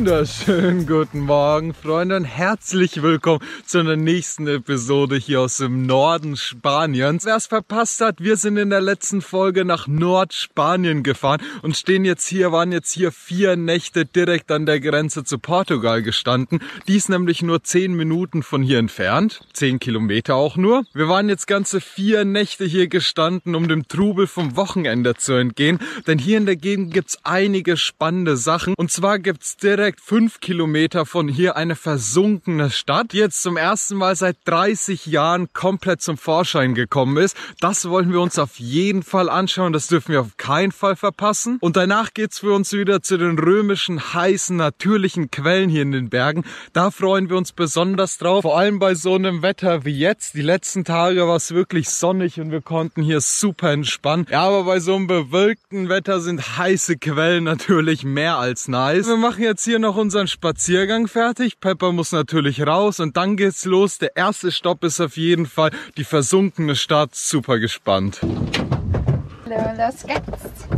Wunderschönen guten Morgen, Freunde, und herzlich willkommen zu einer nächsten Episode hier aus dem Norden Spaniens. Wer es verpasst hat, wir sind in der letzten Folge nach Nordspanien gefahren und stehen jetzt hier, waren jetzt hier vier Nächte direkt an der Grenze zu Portugal gestanden. Die ist nämlich nur zehn Minuten von hier entfernt, zehn Kilometer auch nur. Wir waren jetzt ganze vier Nächte hier gestanden, um dem Trubel vom Wochenende zu entgehen, denn hier in der Gegend gibt's einige spannende spannende Sachen. Und zwar gibt's direkt fünf Kilometer von hier eine versunkene Stadt, die jetzt zum ersten Mal seit 30 Jahren komplett zum Vorschein gekommen ist. Das wollen wir uns auf jeden Fall anschauen. Das dürfen wir auf keinen Fall verpassen. Und danach geht's für uns wieder zu den römischen, heißen, natürlichen Quellen hier in den Bergen. Da freuen wir uns besonders drauf. Vor allem bei so einem Wetter wie jetzt. Die letzten Tage war es wirklich sonnig und wir konnten hier super entspannen. Ja, aber bei so einem bewölkten Wetter sind heiße Quellen natürlich mehr als nice. Wir machen jetzt hier noch unseren Spaziergang fertig. Pepper muss natürlich raus und dann geht's los. Der erste Stopp ist auf jeden Fall die versunkene Stadt. Super gespannt. Los geht's.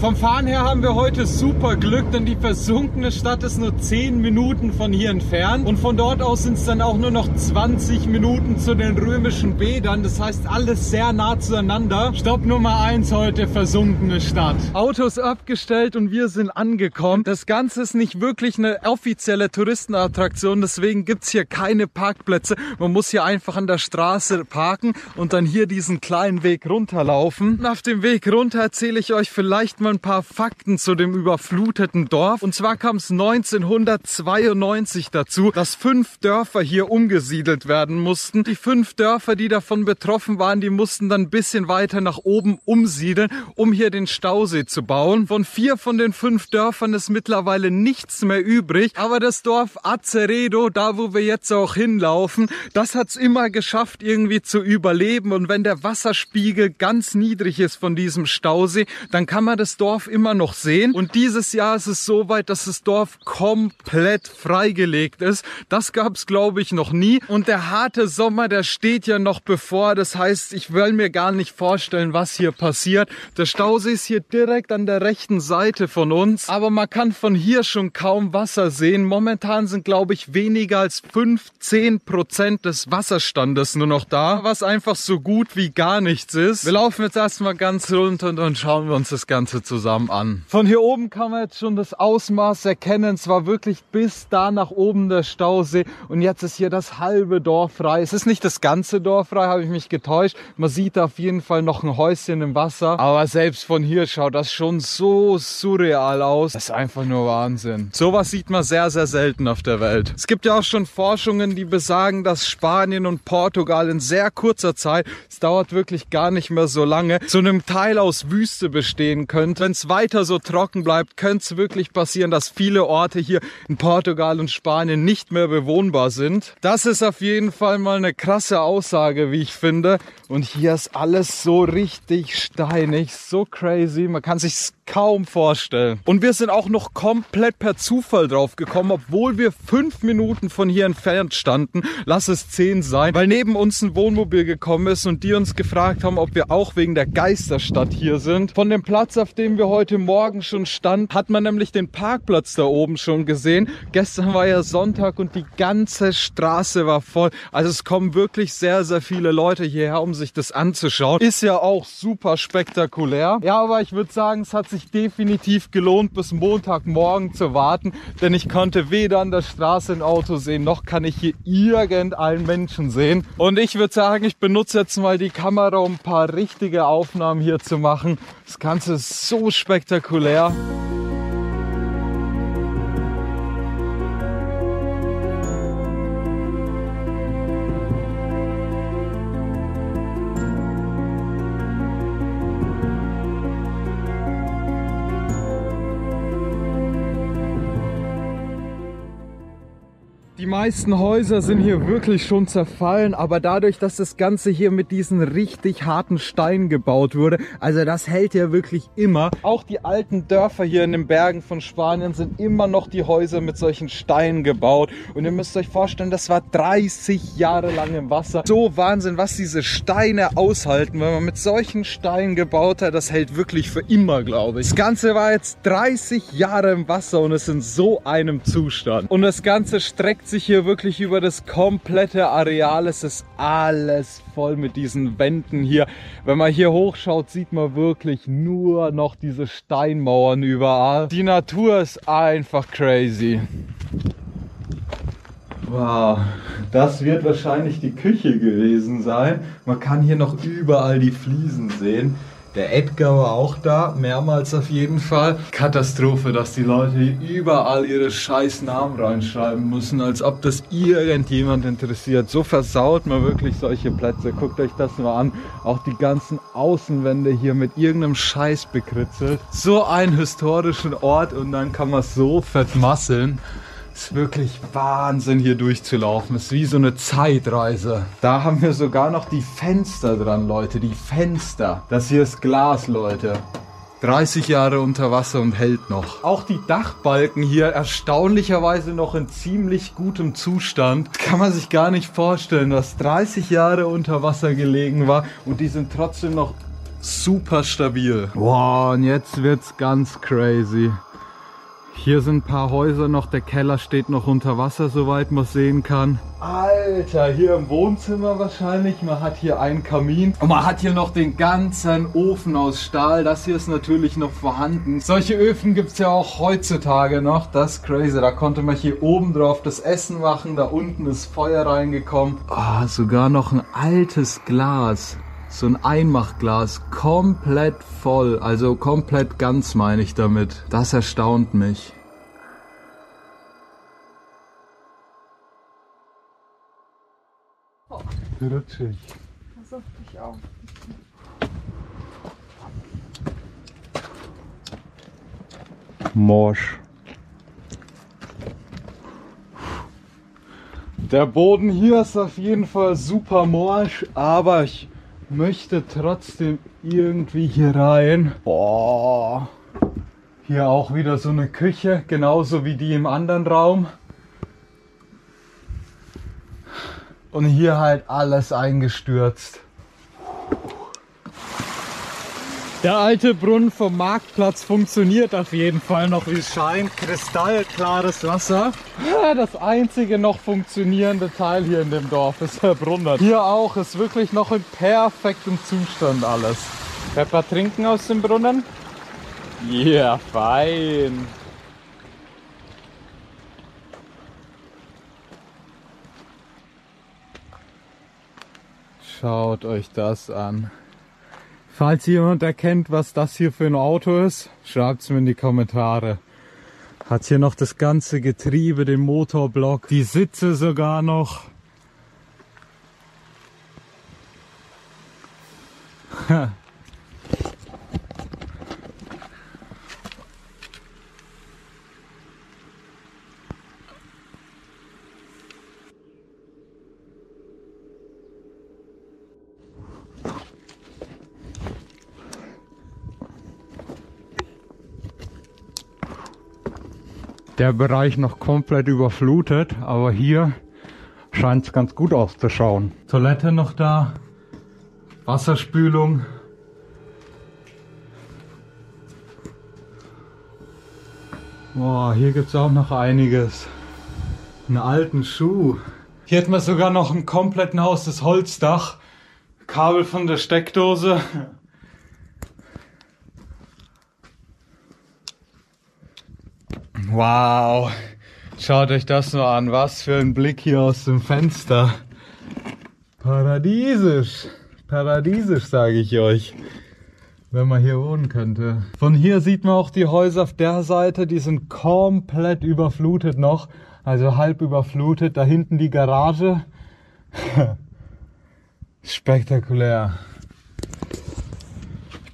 Vom Fahren her haben wir heute super Glück, denn die versunkene Stadt ist nur 10 Minuten von hier entfernt. Und von dort aus sind es dann auch nur noch 20 Minuten zu den römischen Bädern. Das heißt, alles sehr nah zueinander. Stopp Nummer 1 heute, versunkene Stadt. Autos abgestellt und wir sind angekommen. Das Ganze ist nicht wirklich eine offizielle Touristenattraktion, deswegen gibt's hier keine Parkplätze. Man muss hier einfach an der Straße parken und dann hier diesen kleinen Weg runterlaufen. Und auf dem Weg runter erzähle ich euch vielleicht mal mal ein paar Fakten zu dem überfluteten Dorf. Und zwar kam es 1992 dazu, dass fünf Dörfer hier umgesiedelt werden mussten. Die fünf Dörfer, die davon betroffen waren, die mussten dann ein bisschen weiter nach oben umsiedeln, um hier den Stausee zu bauen. Von vier von den fünf Dörfern ist mittlerweile nichts mehr übrig. Aber das Dorf Aceredo, da wo wir jetzt auch hinlaufen, das hat es immer geschafft, irgendwie zu überleben. Und wenn der Wasserspiegel ganz niedrig ist von diesem Stausee, dann kann man das Dorf immer noch sehen. Und dieses Jahr ist es so weit, dass das Dorf komplett freigelegt ist. Das gab es, glaube ich, noch nie. Und der harte Sommer, der steht ja noch bevor. Das heißt, ich will mir gar nicht vorstellen, was hier passiert. Der Stausee ist hier direkt an der rechten Seite von uns. Aber man kann von hier schon kaum Wasser sehen. Momentan sind, glaube ich, weniger als 15 Prozent des Wasserstandes nur noch da, was einfach so gut wie gar nichts ist. Wir laufen jetzt erstmal ganz runter und dann schauen wir uns das Ganze zusammen an. Von hier oben kann man jetzt schon das Ausmaß erkennen. Es war wirklich bis da nach oben der Stausee und jetzt ist hier das halbe Dorf frei. Es ist nicht das ganze Dorf frei, habe ich mich getäuscht. Man sieht da auf jeden Fall noch ein Häuschen im Wasser. Aber selbst von hier schaut das schon so surreal aus. Das ist einfach nur Wahnsinn. Sowas sieht man sehr, sehr selten auf der Welt. Es gibt ja auch schon Forschungen, die besagen, dass Spanien und Portugal in sehr kurzer Zeit, es dauert wirklich gar nicht mehr so lange, zu einem Teil aus Wüste bestehen können und wenn es weiter so trocken bleibt, könnte es wirklich passieren, dass viele Orte hier in Portugal und Spanien nicht mehr bewohnbar sind. Das ist auf jeden Fall mal eine krasse Aussage, wie ich finde. Und hier ist alles so richtig steinig, so crazy. Man kann sich kaum vorstellen. Und wir sind auch noch komplett per Zufall drauf gekommen, obwohl wir fünf Minuten von hier entfernt standen. Lass es zehn sein, weil neben uns ein Wohnmobil gekommen ist und die uns gefragt haben, ob wir auch wegen der Geisterstadt hier sind. Von dem Platz, auf dem wir heute Morgen schon standen, hat man nämlich den Parkplatz da oben schon gesehen. Gestern war ja Sonntag und die ganze Straße war voll. Also es kommen wirklich sehr, sehr viele Leute hierher, um sich das anzuschauen. Ist ja auch super spektakulär. Ja, aber ich würde sagen, es hat sich sich definitiv gelohnt, bis Montagmorgen zu warten, denn ich konnte weder an der Straße ein Auto sehen, noch kann ich hier irgendeinen Menschen sehen. Und ich würde sagen, ich benutze jetzt mal die Kamera, um ein paar richtige Aufnahmen hier zu machen. Das Ganze ist so spektakulär. Die meisten Häuser sind hier wirklich schon zerfallen, aber dadurch, dass das Ganze hier mit diesen richtig harten Steinen gebaut wurde, also das hält ja wirklich immer. Auch die alten Dörfer hier in den Bergen von Spanien sind immer noch die Häuser mit solchen Steinen gebaut. Und ihr müsst euch vorstellen, das war 30 Jahre lang im Wasser. So Wahnsinn, was diese Steine aushalten, wenn man mit solchen Steinen gebaut hat, das hält wirklich für immer, glaube ich. Das Ganze war jetzt 30 Jahre im Wasser und es in so einem Zustand. Und das Ganze streckt sich hier wirklich über das komplette Areal. Es ist alles voll mit diesen Wänden hier. Wenn man hier hochschaut, sieht man wirklich nur noch diese Steinmauern überall. Die Natur ist einfach crazy. Wow, das wird wahrscheinlich die Küche gewesen sein. Man kann hier noch überall die Fliesen sehen. Der Edgar war auch da, mehrmals auf jeden Fall. Katastrophe, dass die Leute überall ihre scheiß Namen reinschreiben müssen, als ob das irgendjemand interessiert. So versaut man wirklich solche Plätze. Guckt euch das mal an. Auch die ganzen Außenwände hier mit irgendeinem Scheiß bekritzelt. So einen historischen Ort und dann kann man so vermasseln. Ist wirklich Wahnsinn hier durchzulaufen. Ist wie so eine Zeitreise. Da haben wir sogar noch die Fenster dran, Leute. Die Fenster. Das hier ist Glas, Leute. 30 Jahre unter Wasser und hält noch. Auch die Dachbalken hier erstaunlicherweise noch in ziemlich gutem Zustand. Kann man sich gar nicht vorstellen, dass 30 Jahre unter Wasser gelegen war und die sind trotzdem noch super stabil. Wow, und jetzt wird's ganz crazy. Hier sind ein paar Häuser noch, der Keller steht noch unter Wasser, soweit man sehen kann. Alter, hier im Wohnzimmer wahrscheinlich. Man hat hier einen Kamin und man hat hier noch den ganzen Ofen aus Stahl. Das hier ist natürlich noch vorhanden. Solche Öfen gibt es ja auch heutzutage noch. Das ist crazy. Da konnte man hier oben drauf das Essen machen. Da unten ist Feuer reingekommen. Ah, sogar noch ein altes Glas so ein Einmachglas komplett voll, also komplett ganz meine ich damit. Das erstaunt mich. Oh. Rutschig. Versuch dich auch. Morsch. Der Boden hier ist auf jeden Fall super morsch, aber ich möchte trotzdem irgendwie hier rein. Boah. Hier auch wieder so eine Küche, genauso wie die im anderen Raum. Und hier halt alles eingestürzt. Der alte Brunnen vom Marktplatz funktioniert auf jeden Fall noch, wie es scheint. Kristallklares Wasser. Ja, das einzige noch funktionierende Teil hier in dem Dorf ist der Brunnen. Hier auch ist wirklich noch in perfektem Zustand alles. Pepper trinken aus dem Brunnen? Ja, yeah, fein. Schaut euch das an. Falls jemand erkennt, was das hier für ein Auto ist, schreibt es mir in die Kommentare. Hat hier noch das ganze Getriebe, den Motorblock, die Sitze sogar noch. der Bereich noch komplett überflutet, aber hier scheint es ganz gut auszuschauen. Toilette noch da, Wasserspülung. Boah, hier gibt es auch noch einiges. Einen alten Schuh. Hier hat man sogar noch ein kompletten Haus, das Holzdach. Kabel von der Steckdose. Wow, schaut euch das nur an, was für ein Blick hier aus dem Fenster. Paradiesisch, paradiesisch sage ich euch, wenn man hier wohnen könnte. Von hier sieht man auch die Häuser auf der Seite, die sind komplett überflutet noch, also halb überflutet. Da hinten die Garage. Spektakulär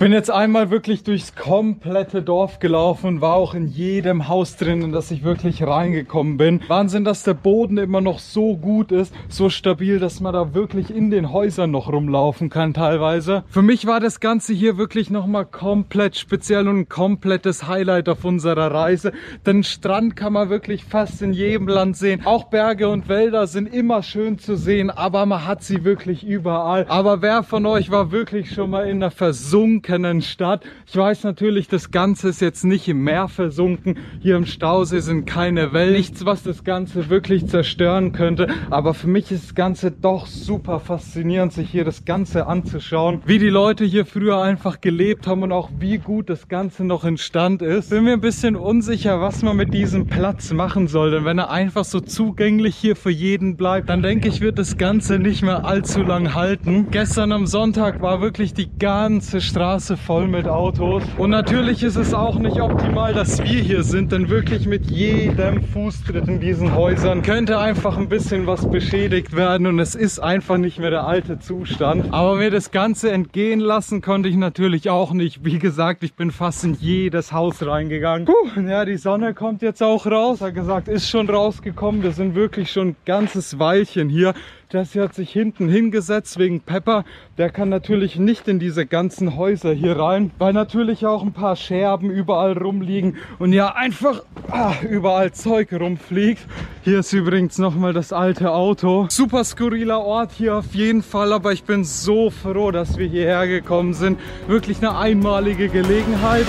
Bin jetzt einmal wirklich durchs komplette Dorf gelaufen, war auch in jedem Haus drin, in das ich wirklich reingekommen bin. Wahnsinn, dass der Boden immer noch so gut ist, so stabil, dass man da wirklich in den Häusern noch rumlaufen kann teilweise. Für mich war das Ganze hier wirklich nochmal komplett speziell und ein komplettes Highlight auf unserer Reise. Den Strand kann man wirklich fast in jedem Land sehen. Auch Berge und Wälder sind immer schön zu sehen, aber man hat sie wirklich überall. Aber wer von euch war wirklich schon mal in einer versunkenen Stadt? Ich weiß natürlich, das Ganze ist jetzt nicht im Meer versunken. Hier im Stausee sind keine Wellen. Nichts, was das Ganze wirklich zerstören könnte. Aber für mich ist das Ganze doch super faszinierend, sich hier das Ganze anzuschauen. Wie die Leute hier früher einfach gelebt haben und auch wie gut das Ganze noch in Stand ist. Bin mir ein bisschen unsicher, was man mit diesem Platz machen soll. Denn wenn er einfach so zugänglich hier für jeden bleibt, dann denke ich, wird das Ganze nicht mehr allzu lang halten. Gestern am Sonntag war wirklich die ganze Straße voll mit Autos. Und natürlich ist es auch nicht optimal, dass wir hier sind, denn wirklich mit jedem Fußtritt in diesen Häusern könnte einfach ein bisschen was beschädigt werden und es ist einfach nicht mehr der alte Zustand. Aber mir das Ganze entgehen lassen konnte ich natürlich auch nicht. Wie gesagt, ich bin fast in jedes Haus reingegangen. Puh, ja, die Sonne kommt jetzt auch raus. Hat gesagt, ist schon rausgekommen. Wir sind wirklich schon ein ganzes Weilchen hier. Das hier hat sich hinten hingesetzt wegen Pepper. Der kann natürlich nicht in diese ganzen Häuser hier rein, weil natürlich auch ein paar Scherben überall rumliegen und ja einfach ah, überall Zeug rumfliegt. Hier ist übrigens nochmal das alte Auto. Super skurriler Ort hier auf jeden Fall, aber ich bin so froh, dass wir hierher gekommen sind. Wirklich eine einmalige Gelegenheit.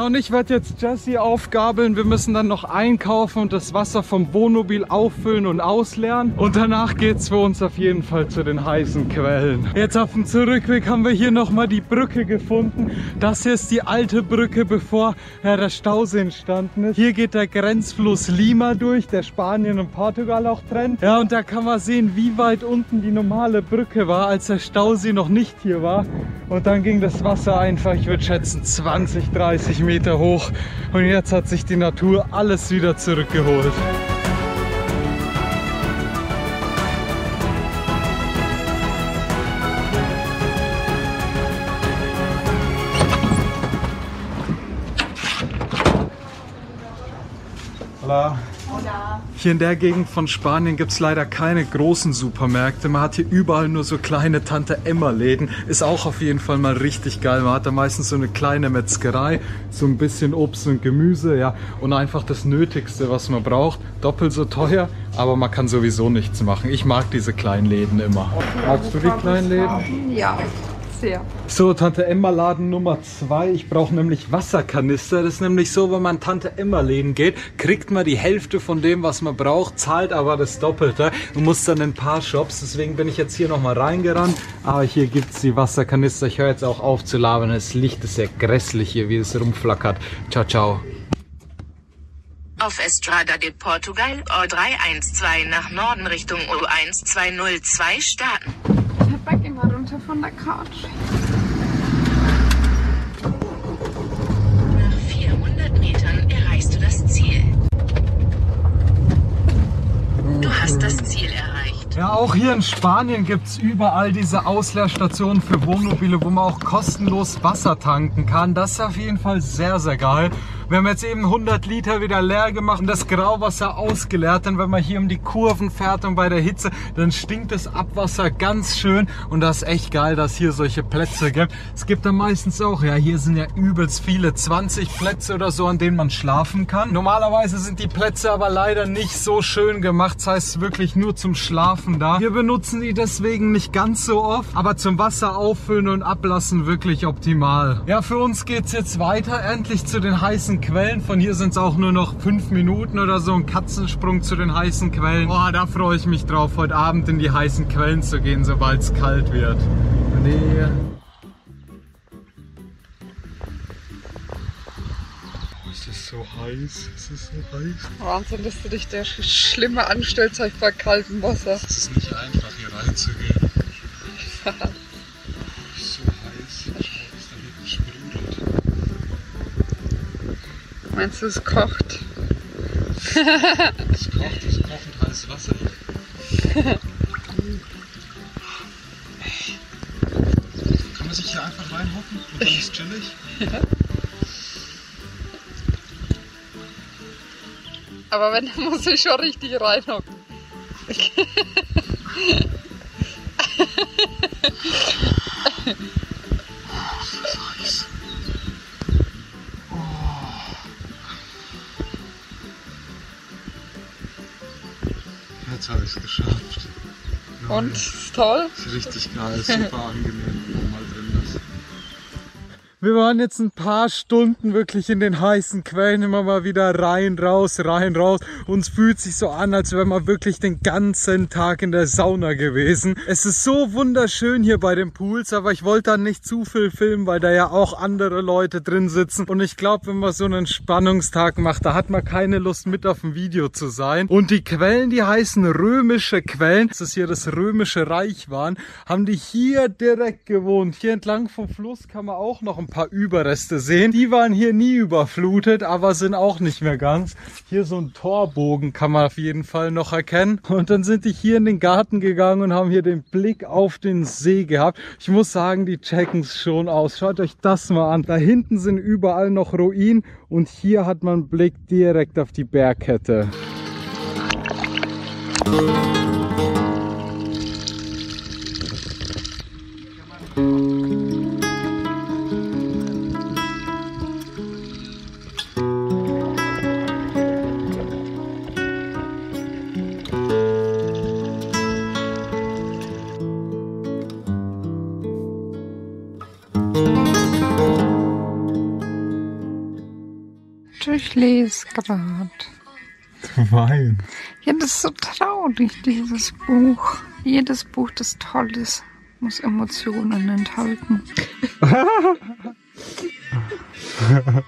Ja, und ich werde jetzt Jesse aufgabeln. Wir müssen dann noch einkaufen und das Wasser vom Wohnmobil auffüllen und ausleeren. Und danach geht's für uns auf jeden Fall zu den heißen Quellen. Jetzt auf dem Zurückweg haben wir hier nochmal die Brücke gefunden. Das hier ist die alte Brücke, bevor ja, der Stausee entstanden ist. Hier geht der Grenzfluss Lima durch, der Spanien und Portugal auch trennt. Ja, und da kann man sehen, wie weit unten die normale Brücke war, als der Stausee noch nicht hier war. Und dann ging das Wasser einfach, ich würde schätzen, 20, 30 Meter hoch. Und jetzt hat sich die Natur alles wieder zurückgeholt. Hier in der Gegend von Spanien gibt es leider keine großen Supermärkte. Man hat hier überall nur so kleine Tante-Emma-Läden. Ist auch auf jeden Fall mal richtig geil. Man hat da meistens so eine kleine Metzgerei, so ein bisschen Obst und Gemüse, ja, und einfach das Nötigste, was man braucht. Doppelt so teuer, aber man kann sowieso nichts machen. Ich mag diese kleinen Läden immer. Magst du die kleinen Läden? Ja, sehr. So, Tante Emma Laden Nummer 2. Ich brauche nämlich Wasserkanister. Das ist nämlich so, wenn man Tante Emma Läden geht, kriegt man die Hälfte von dem, was man braucht, zahlt aber das Doppelte und muss dann in ein paar Shops. Deswegen bin ich jetzt hier nochmal reingerannt. Aber hier gibt es die Wasserkanister. Ich höre jetzt auch auf zu labern. Das Licht ist sehr grässlich hier, wie es rumflackert. Ciao, ciao. Auf Estrada de Portugal O312 nach Norden Richtung O1202 starten. Runter von der Couch. Nach 400 Metern erreichst du das Ziel. Du hast das Ziel erreicht. Ja, auch hier in Spanien gibt es überall diese Ausleerstationen für Wohnmobile, wo man auch kostenlos Wasser tanken kann. Das ist auf jeden Fall sehr, sehr geil. Wir haben jetzt eben 100 Liter wieder leer gemacht und das Grauwasser ausgeleert. Denn wenn man hier um die Kurven fährt und bei der Hitze, dann stinkt das Abwasser ganz schön. Und das ist echt geil, dass hier solche Plätze gibt. Es gibt da meistens auch, ja, hier sind ja übelst viele, 20 Plätze oder so, an denen man schlafen kann. Normalerweise sind die Plätze aber leider nicht so schön gemacht. Das heißt wirklich nur zum Schlafen da. Wir benutzen die deswegen nicht ganz so oft, aber zum Wasser auffüllen und ablassen wirklich optimal. Ja, für uns geht's jetzt weiter, endlich zu den heißen Quellen. Von hier sind es auch nur noch fünf Minuten oder so, ein Katzensprung zu den heißen Quellen. Boah, da freue ich mich drauf, heute Abend in die heißen Quellen zu gehen, sobald es kalt wird. Nee. Oh, ist so heiß, es ist so heiß. Wahnsinn, dass du dich der schlimmer anstellst als bei kaltem Wasser. Es ist nicht einfach hier reinzugehen. Meinst du, es kocht? Es kocht, es kochend heißes Wasser. Kann man sich hier einfach reinhocken und dann ist chillig? Aber wenn, dann muss ich schon richtig reinhocken. habe ich es geschafft. Und, ist toll? Ist richtig geil, super angenehm, Wir waren jetzt ein paar Stunden wirklich in den heißen Quellen, immer mal wieder rein, raus, rein, raus. Uns fühlt sich so an, als wäre man wirklich den ganzen Tag in der Sauna gewesen. Es ist so wunderschön hier bei den Pools, aber ich wollte dann nicht zu viel filmen, weil da ja auch andere Leute drin sitzen. Und ich glaube, wenn man so einen Spannungstag macht, da hat man keine Lust mit auf dem Video zu sein. Und die Quellen, die heißen römische Quellen, das ist hier das römische Reich waren, haben die hier direkt gewohnt. Hier entlang vom Fluss kann man auch noch ein paar Überreste sehen. Die waren hier nie überflutet, aber sind auch nicht mehr ganz. Hier so ein Torbogen kann man auf jeden Fall noch erkennen. Und dann sind die hier in den Garten gegangen und haben hier den Blick auf den See gehabt. Ich muss sagen, die checken es schon aus. Schaut euch das mal an. Da hinten sind überall noch Ruinen und hier hat man Blick direkt auf die Bergkette. Gerade. Wein. Ja, das ist so traurig, dieses Buch. Jedes Buch, das toll ist, muss Emotionen enthalten.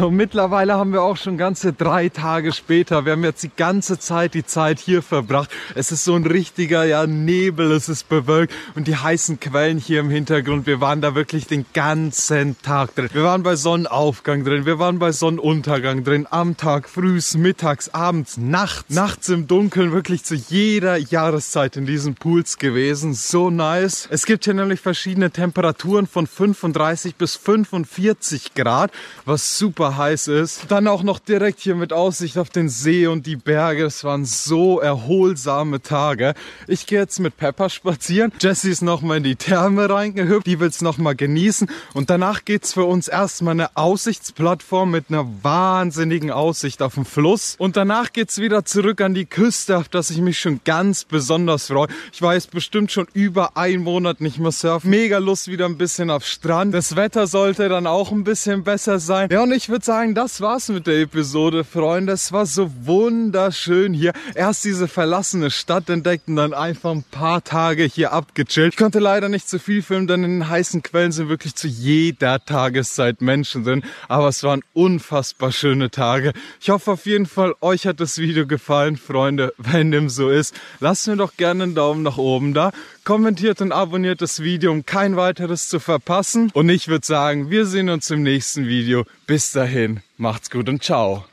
Und mittlerweile haben wir auch schon ganze drei Tage später. Wir haben jetzt die ganze Zeit die Zeit hier verbracht. Es ist so ein richtiger ja, Nebel, es ist bewölkt und die heißen Quellen hier im Hintergrund. Wir waren da wirklich den ganzen Tag drin. Wir waren bei Sonnenaufgang drin, wir waren bei Sonnenuntergang drin, am Tag, frühs, mittags, abends, nachts, nachts im Dunkeln, wirklich zu jeder Jahreszeit in diesen Pools gewesen. So nice. Es gibt hier nämlich verschiedene Temperaturen von 35 bis 45 Grad, was super heiß ist. Dann auch noch direkt hier mit Aussicht auf den See und die Berge. Es waren so erholsame Tage. Ich gehe jetzt mit Pepper spazieren. Jessie ist nochmal in die Therme reingehüpft. Die will es nochmal genießen. Und danach geht's für uns erstmal eine Aussichtsplattform mit einer wahnsinnigen Aussicht auf den Fluss. Und danach geht's wieder zurück an die Küste, auf das ich mich schon ganz besonders freue. Ich war jetzt bestimmt schon über einen Monat nicht mehr surfen. Mega Lust wieder ein bisschen auf Strand. Das Wetter sollte dann auch ein bisschen besser sein. Ja, und ich würde sagen, das war's mit der Episode, Freunde. Es war so wunderschön hier. Erst diese verlassene Stadt entdeckt und dann einfach ein paar Tage hier abgechillt. Ich konnte leider nicht zu viel filmen, denn in den heißen Quellen sind wirklich zu jeder Tageszeit Menschen drin. Aber es waren unfassbar schöne Tage. Ich hoffe auf jeden Fall, euch hat das Video gefallen, Freunde. Wenn dem so ist, lasst mir doch gerne einen Daumen nach oben da. Kommentiert und abonniert das Video, um kein weiteres zu verpassen. Und ich würde sagen, wir sehen uns im nächsten Video. Bis dahin, macht's gut und ciao.